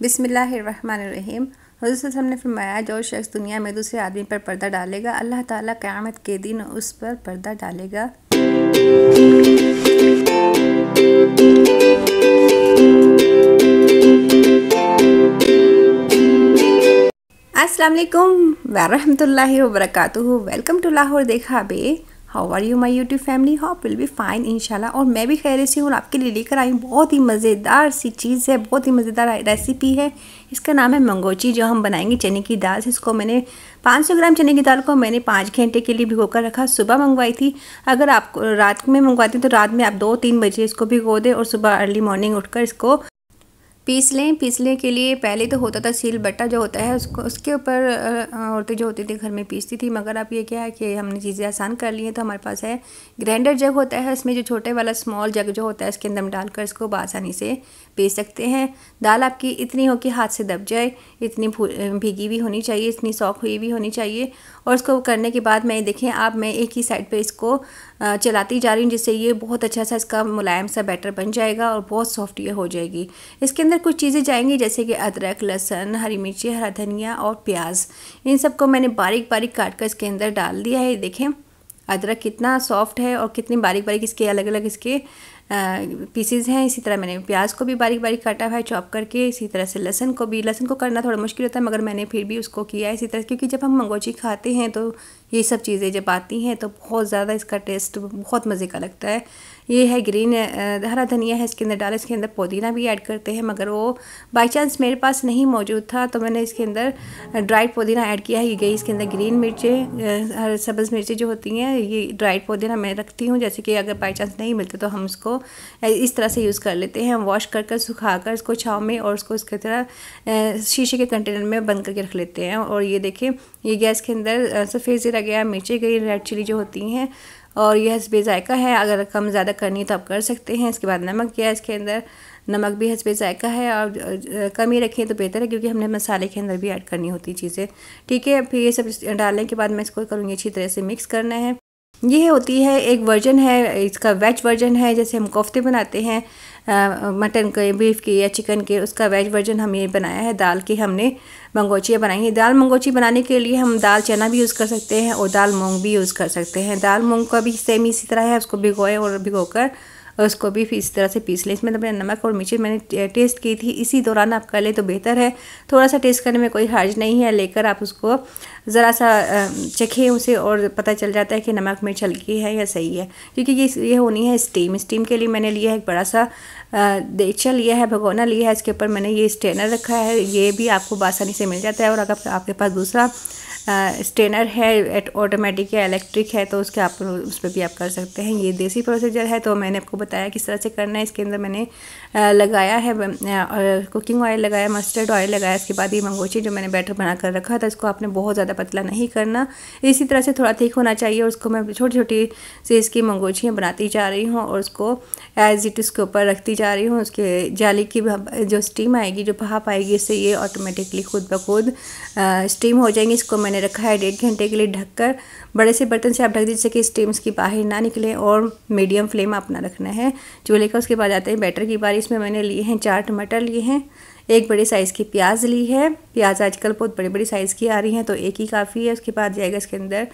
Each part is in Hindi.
बिसमीम हज़रत हमने फरमाया, जो शख्स दुनिया में दूसरे आदमी पर पर्दा डालेगा, अल्लाह ताला क़यामत के दिन उस पर पर्दा डालेगा। अस्सलाम वालेकुम वरहमतुल्लाहि वबरकातुहू। वेलकम टू लाहौर देखा बे। How are you my YouTube family how will be fine इनशाला और मैं भी खैर से हूँ आपके लिए लेकर आई हूँ। बहुत ही मज़ेदार सी चीज़ है, बहुत ही मज़ेदार रेसिपी है। इसका नाम है मंगोची, जो हम बनाएँगे चने की दाल इसको मैंने 500 ग्राम चने की दाल को मैंने पाँच घंटे के लिए भिगो कर रखा। सुबह मंगवाई थी। अगर आप रात में मंगवाती तो रात में आप दो तीन बजे इसको भिगो दें और सुबह अर्ली मॉर्निंग उठकर इसको पीस लें पीसने के लिए पहले तो होता था सील बट्टा जो होता है, उसको, उसके ऊपर औरतें जो होती थी घर में पीसती थी, मगर अब ये क्या है कि हमने चीज़ें आसान कर ली हैं तो हमारे पास है ग्राइंडर जग होता है इसमें जो छोटे वाला स्मॉल जग जो होता है, उसके अंदर डालकर इसको आसानी से पीस सकते हैं। दाल आपकी इतनी हो कि हाथ से दब जाए। इतनी भीगी भी होनी चाहिए, इतनी सॉफ्ट हुई भी होनी चाहिए। और इसको करने के बाद मैं, देखें, आप, मैं एक ही साइड पर इसको चलाती जा रही हूँ, जिससे ये बहुत अच्छा सा इसका मुलायम सा बैटर बन जाएगा और बहुत सॉफ्ट ये हो जाएगी। इसके अंदर कुछ चीज़ें जाएँगी, जैसे कि अदरक, लहसन, हरी मिर्ची, हरा धनिया और प्याज। इन सबको मैंने बारीक बारीक काट कर इसके अंदर डाल दिया है। देखें, अदरक कितना सॉफ्ट है और कितनी बारीक बारीक इसके अलग अलग इसके पीसीज हैं, इसी तरह मैंने प्याज को भी बारीक बारीक काटा हुआ है चॉप करके, इसी तरह से लहसन को भी। लहसन को करना थोड़ा मुश्किल होता है, मगर मैंने फिर भी उसको किया है इसी तरह क्योंकि जब हम मंगोची खाते हैं तो ये सब चीज़ें जब आती हैं तो बहुत ज़्यादा इसका टेस्ट बहुत मज़े का लगता है। ये है ग्रीन हरा धनिया है, इसके अंदर डाला, इसके अंदर पुदीना भी ऐड करते हैं, मगर वो बाई चांस मेरे पास नहीं मौजूद था तो मैंने इसके अंदर ड्राइड पुदीना ऐड किया है। ये गई इसके अंदर ग्रीन मिर्चें हर सब्ज़ मिर्चें जो होती हैं, ये ड्राइड पुदीना मैं रखती हूँ, जैसे कि अगर बाई चांस नहीं मिलते तो हम उसको इस तरह से यूज़ कर लेते हैं। वॉश कर कर सुखा कर इसको छाव में और उसको इसके तरह शीशे के कंटेनर में बंद करके रख लेते हैं। और ये देखें, ये गैस के अंदर सफ़ेद ज़ीरा गया, मिर्ची गई रेड चिली जो होती हैं और यह हसबे ज़ायका है। अगर कम ज़्यादा करनी है तो आप कर सकते हैं। इसके बाद नमक किया। इसके अंदर नमक भी हसबे ज़ायका है और कम ही रखें तो बेहतर है क्योंकि हमने मसाले के अंदर भी ऐड करनी होती है चीज़ें। ठीक है, फिर ये सब डालने के बाद मैं इसको करूँगी अच्छी तरह से मिक्स करना है। ये होती है एक वर्जन है, इसका वेज वर्जन है। जैसे हम कोफ्ते बनाते हैं मटन के, बीफ के या चिकन के, उसका वेज वर्जन हम ये बनाया है, दाल की हमने मंगोचियाँ बनाई हैं। दाल मंगोची बनाने के लिए हम दाल चना भी यूज़ कर सकते हैं और दाल मूंग भी यूज़ कर सकते हैं। दाल मूंग का भी सेम इसी तरह है, उसको भिगोए और भिगोकर उसको भी इस तरह से पीस लें। इसमें तो मैंने नमक और मिर्ची मैंने टेस्ट की थी। इसी दौरान आप कर लें तो बेहतर है। थोड़ा सा टेस्ट करने में कोई हर्ज नहीं है। लेकर आप उसको ज़रा सा चखें उसे और पता चल जाता है कि नमक, मिर्च हल्की है या सही है। क्योंकि ये ये होनी है स्टीम स्टीम के लिए मैंने लिया है एक बड़ा सा देगचा लिया है, भगोना लिया है। इसके ऊपर मैंने ये स्टेनर रखा है। ये भी आपको आसानी से मिल जाता है और अगर आपके पास दूसरा स्टेनर है ऑटोमेटिक या इलेक्ट्रिक है तो उसके आप उस पर भी आप कर सकते हैं। ये देसी प्रोसीजर है तो मैंने आपको बताया किस तरह से करना है। इसके अंदर मैंने लगाया है कुकिंग ऑयल लगाया मस्टर्ड ऑयल लगाया, इसके बाद ये मंगोची जो मैंने बैटर बना कर रखा था, इसको आपने बहुत ज़्यादा पतला नहीं करना। इसी तरह से थोड़ा थिक होना चाहिए, और उसको मैं छोटी छोटी से इसकी मंगोचियाँ बनाती जा रही हूँ, और उसको एज इट उसके ऊपर रखती जा रही हूँ। उसके जाली की जो स्टीम आएगी, जो भाप आएगी, इससे ये ऑटोमेटिकली खुद ब खुद स्टीम हो जाएँगी। इसको मैंने रखा है डेढ़ घंटे के लिए ढककर। बड़े से बर्तन से आप ढक दीजिए कि स्टीम्स की बाहर ना निकले और मीडियम फ्लेम अपना रखना है। चूल्हे का उसके बाद आते हैं बैटर की बारिश में मैंने लिए हैं चार टमाटर लिए हैं। एक बड़े साइज़ की प्याज ली है। प्याज आजकल बहुत बड़ी बड़ी साइज़ की आ रही हैं तो एक ही काफ़ी है। उसके बाद जाएगा इसके अंदर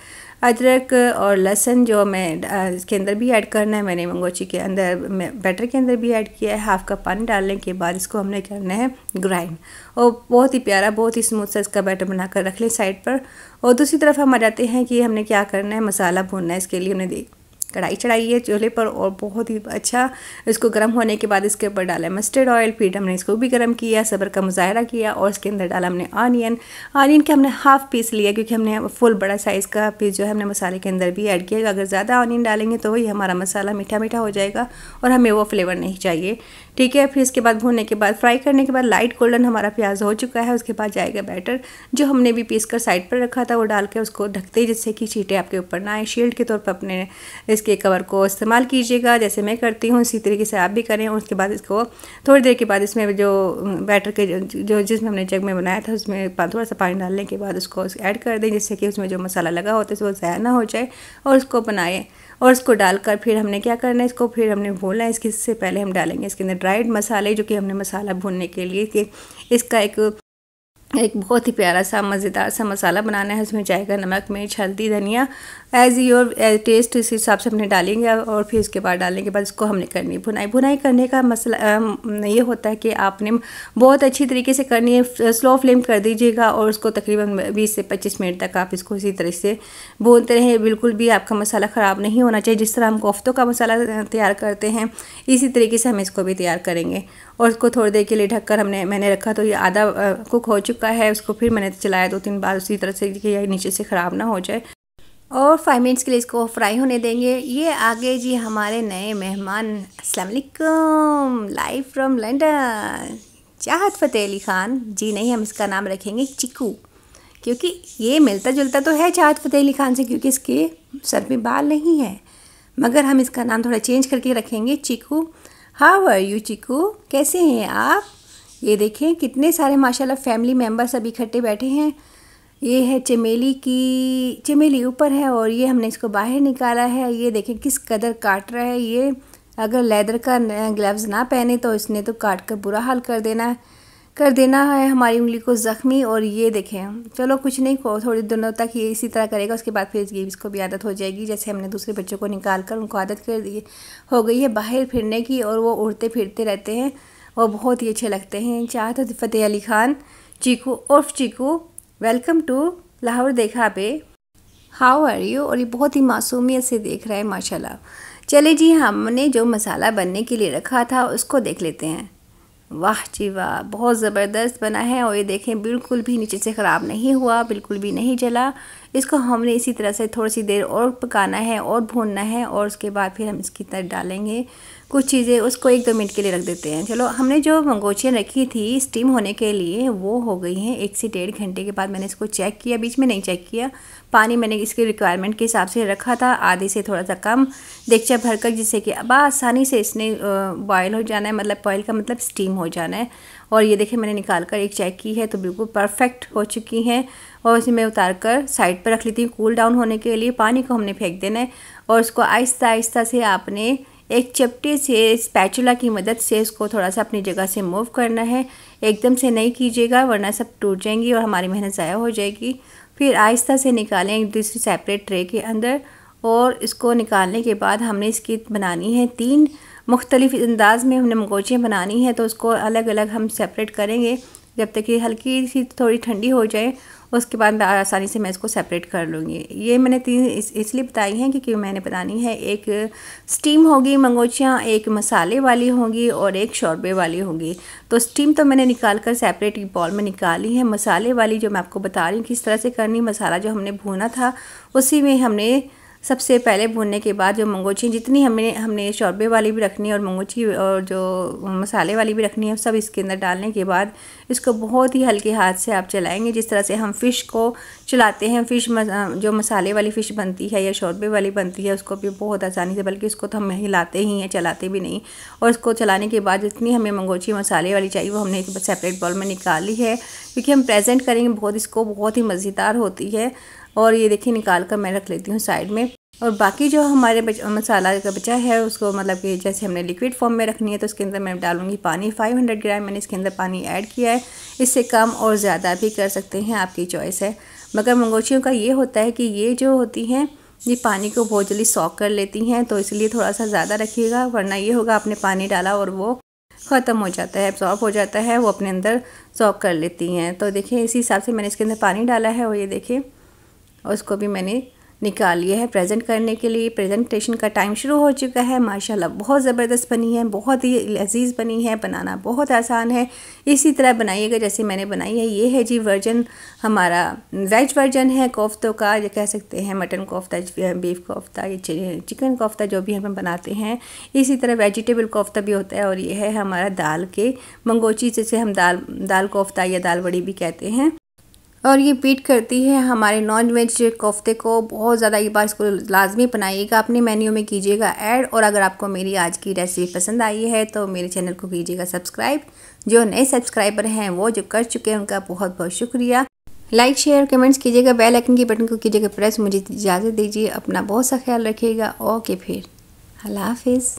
अदरक और लहसन जो मैं इसके अंदर भी ऐड करना है। मैंने मंगोची के अंदर बैटर के अंदर भी ऐड किया है। हाफ़ कप पानी डालने के बाद इसको हमने करना है ग्राइंड और बहुत ही प्यारा, बहुत ही स्मूथ सा इसका बैटर बनाकर रख लें साइड पर। और दूसरी तरफ़ हम आ जाते हैं कि हमने क्या करना है, मसाला भूनना है, इसके लिए हमने देख कढ़ाई चढ़ाई है चूल्हे पर और बहुत ही अच्छा इसको गर्म होने के बाद इसके ऊपर डाला मस्टर्ड ऑयल फिर हमने इसको भी गर्म किया, सबर का मुजाहरा किया और इसके अंदर डाला हमने आनियन आनियन के हमने हाफ़ पीस लिया क्योंकि हमने फुल बड़ा साइज़ का पीस जो है हमने मसाले के अंदर भी ऐड किया। अगर ज़्यादा ऑनियन डालेंगे तो वही हमारा मसाला मीठा मीठा हो जाएगा और हमें वो फ्लेवर नहीं चाहिए। ठीक है, फिर इसके बाद भूनने के बाद फ्राई करने के बाद लाइट गोल्डन हमारा प्याज हो चुका है, उसके बाद जाएगा बैटर जो हमने भी पीस कर साइड पर रखा था, वो डाल के उसको ढकते जिससे कि चीटें आपके ऊपर ना आए। शील्ड के तौर पर अपने इसके कवर को इस्तेमाल कीजिएगा। जैसे मैं करती हूँ, इसी तरीके से आप भी करें उसके बाद इसको थोड़ी देर के बाद इसमें जो बैटर के जो जिसमें हमने जग में बनाया था, उसमें थोड़ा सा पानी डालने के बाद उसको ऐड कर दें, जिससे कि उसमें जो मसाला लगा होता है वो ज़ाया ना हो जाए और उसको बनाएँ। और उसको डालकर फिर हमने क्या करना है, इसको फिर हमने भूलना है। इसके पहले हम डालेंगे इसके अंदर ड्राइड मसाले, जो कि हमने मसाला भूनने के लिए कि इसका एक एक बहुत ही प्यारा सा मज़ेदार सा मसाला बनाना है, उसमें जाएगा नमक, मिर्च, हल्दी, धनिया एज़ योर टेस्ट इस हिसाब से हमने डालेंगे और फिर उसके बाद डालने के बाद इसको हमने करनी है भुनाई। भुनाई करने का मसला ये होता है कि आपने बहुत अच्छी तरीके से करनी है स्लो फ्लेम कर दीजिएगा और उसको तकरीबन 20 से 25 मिनट तक आप इसको इसी तरह से भूनते रहें। बिल्कुल भी आपका मसाला ख़राब नहीं होना चाहिए। जिस तरह हम कोफ्तों का मसाला तैयार करते हैं, इसी तरीके से हम इसको भी तैयार करेंगे। और उसको थोड़ी देर के लिए ढककर हमने, मैंने रखा तो ये आधा कुक हो चुका है, उसको फिर मैंने चलाया दो तीन बार, उसी तरह से कि यह नीचे से ख़राब ना हो जाए। और फाइव मिनट्स के लिए इसको फ्राई होने देंगे। ये आगे जी हमारे नए मेहमान असलकम लाइव फ्रॉम लंडन चाहत फ़तेह अली ख़ान। जी नहीं, हम इसका नाम रखेंगे चिकू, क्योंकि ये मिलता जुलता तो है चाहत फ़तेह अली ख़ान से, क्योंकि इसके सर में बाल नहीं है। मगर हम इसका नाम थोड़ा चेंज करके रखेंगे Chiku. How are you Chiku? कैसे हैं आप? ये देखें, कितने सारे माशाल्लाह फैमिली मेंबर्स अभी इकट्ठे बैठे हैं। ये है चमेली की, चमेली ऊपर है और ये हमने इसको बाहर निकाला है। ये देखें किस कदर काट रहा है ये। अगर लेदर का ग्लव्स ना पहने तो इसने तो काट कर बुरा हाल कर देना कर देना है हमारी उंगली को ज़ख्मी और ये देखें, चलो कुछ नहीं, को थोड़ी दिनों तक ये इसी तरह करेगा, उसके बाद फिर ये इसको भी आदत हो जाएगी। जैसे हमने दूसरे बच्चों को निकाल कर उनको आदत कर दी, हो गई है बाहर फिरने की और वो उड़ते फिरते रहते हैं। और बहुत ही अच्छे लगते हैं। चाहत फ़तेह अली ख़ान, चीकू, उर्फ़ चीकू वेलकम टू लाहौर देखा पे। हाउ आर यू और ये बहुत ही मासूमियत से देख रहा है, माशाल्लाह। चले जी, हमने जो मसाला बनने के लिए रखा था, उसको देख लेते हैं। वाह जी वाह, बहुत ज़बरदस्त बना है और ये देखें, बिल्कुल भी नीचे से ख़राब नहीं हुआ, बिल्कुल भी नहीं जला। इसको हमने इसी तरह से थोड़ी सी देर और पकाना है और भूनना है और उसके बाद फिर हम इसकी तरह डालेंगे। कुछ चीज़ें उसको एक दो मिनट के लिए रख देते हैं। चलो, हमने जो मंगोचियाँ रखी थी स्टीम होने के लिए, वो हो गई हैं एक से डेढ़ घंटे के बाद मैंने इसको चेक किया। बीच में नहीं चेक किया। पानी मैंने इसके रिक्वायरमेंट के हिसाब से रखा था, आधे से थोड़ा सा कम। देगचा भरकर जिससे कि अब आसानी से इसने बॉयल हो जाना है मतलब बॉयल का मतलब स्टीम हो जाना है। और ये देखें मैंने निकाल कर एक चेक की है तो बिल्कुल परफेक्ट हो चुकी हैं। और इसे मैं उतार कर साइड पर रख लेती हूँ कूल डाउन होने के लिए, पानी को हमने फेंक देना है। और उसको आहिस्ता आहिस्ता से आपने एक चपटे से स्पैचुला की मदद से इसको थोड़ा सा अपनी जगह से मूव करना है। एकदम से नहीं कीजिएगा, वरना सब टूट जाएँगी और हमारी मेहनत ज़ाया हो जाएगी। फिर आहिस्ता से निकालें एक दूसरी सेपरेट ट्रे के अंदर और इसको निकालने के बाद हमने इसकी बनानी है तीन मुख्तलिफ़ अंदाज में हमने मंगोचियाँ बनानी है तो उसको अलग अलग हम सेपरेट करेंगे। जब तक ये हल्की सी थोड़ी ठंडी हो जाए उसके बाद आसानी से मैं इसको सेपरेट कर लूँगी। ये मैंने तीन इस, इसलिए बताई हैं क्योंकि मैंने बतानी है एक स्टीम होगी मंगोचियाँ एक मसाले वाली होंगी और एक शौरबे वाली होंगी। तो स्टीम तो मैंने निकाल कर सेपरेट बॉल में निकाली है। मसाले वाली जो मैं आपको बता रही हूँ किस तरह से करनी मसाला जो हमने भूना था उसी में हमने सबसे पहले भूनने के बाद जो मंगोची जितनी हमने हमने शौरबे वाली भी रखनी है और मंगोची और जो मसाले वाली भी रखनी है, सब इसके अंदर डालने के बाद इसको बहुत ही हल्के हाथ से आप चलाएँगे। जिस तरह से हम फ़िश को चलाते हैं, फ़िश जो मसाले वाली फ़िश बनती है या शौरबे वाली बनती है, उसको भी बहुत आसानी से, बल्कि उसको तो हम हिलाते ही हैं, चलाते भी नहीं। और उसको चलाने के बाद जितनी हमें मंगोची मसाले वाली चाहिए, वो हमने एक सेपरेट बॉल में निकाली है। क्योंकि हम प्रेजेंट करेंगे, बहुत इसको बहुत ही मज़ेदार होती है। और ये देखिए निकाल कर मैं रख लेती हूँ साइड में। और बाकी जो हमारे मसाला का बचा है, उसको मतलब कि जैसे हमने लिक्विड फॉर्म में रखनी है तो उसके अंदर मैं डालूँगी पानी। 500 ग्राम मैंने इसके अंदर पानी ऐड किया है। इससे कम और ज़्यादा भी कर सकते हैं आपकी चॉइस है। मगर मंगोचियों का ये होता है कि ये जो होती हैं, ये पानी को बहुत जल्दी सॉक कर लेती हैं तो इसलिए थोड़ा सा ज़्यादा रखिएगा, वरना ये होगा आपने पानी डाला और वो ख़त्म हो जाता है एब्जॉर्ब हो जाता है, वो अपने अंदर सॉक कर लेती हैं। तो देखिए इसी हिसाब से मैंने इसके अंदर पानी डाला है और ये देखिए और उसको भी मैंने निकाल लिया है प्रेजेंट करने के लिए। प्रेजेंटेशन का टाइम शुरू हो चुका है। माशाल्लाह, बहुत ज़बरदस्त बनी है, बहुत ही लजीज बनी है, बनाना बहुत आसान है। इसी तरह बनाइएगा जैसे मैंने बनाई है। ये है जी वर्जन, हमारा वेज वर्जन है, कोफ्तों का, ये कह सकते हैं मटन कोफ्ता, बीफ कोफ्ता, ये चिकन कोफ्ता जो भी हम बनाते हैं। इसी तरह वेजिटेबल कोफ्ता भी होता है और ये है हमारा दाल के मंगोची, जैसे हम दाल दाल कोफ्ता या दाल बड़ी भी कहते हैं। और ये बीट करती है हमारे नॉन वेज कोफ्ते को। बहुत ज़्यादा एक बार इसको लाजमी बनाइएगा, अपने मेन्यू में कीजिएगा ऐड। और अगर आपको मेरी आज की रेसिपी पसंद आई है तो मेरे चैनल को कीजिएगा सब्सक्राइब जो नए सब्सक्राइबर हैं, वो जो कर चुके हैं, उनका बहुत बहुत शुक्रिया। लाइक शेयर कमेंट्स कीजिएगा। बेल आइकन की बटन को कीजिएगा। प्रेस मुझे इजाज़त दीजिए। अपना बहुत सा ख्याल रखिएगा। ओके फिर। अल्लाह हाफिज़।